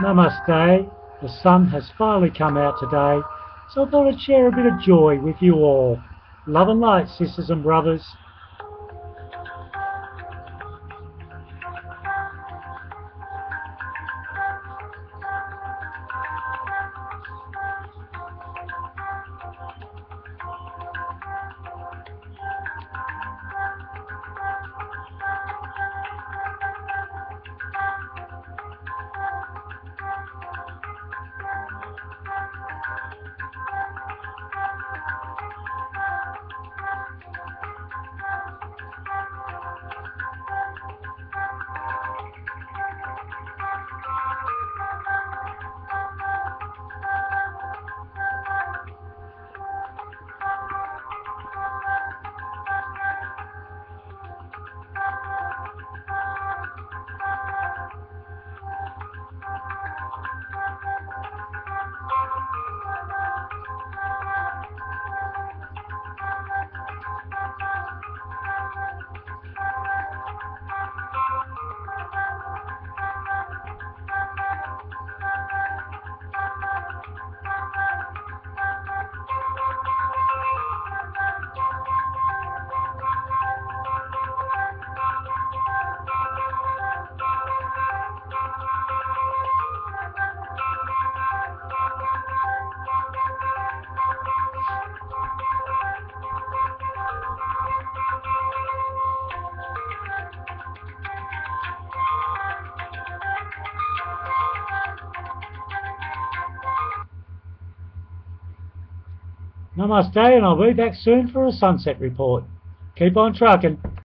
Namaste. The sun has finally come out today, so I thought I'd share a bit of joy with you all. Love and light, sisters and brothers. Namaste, and I'll be back soon for a sunset report. Keep on trucking.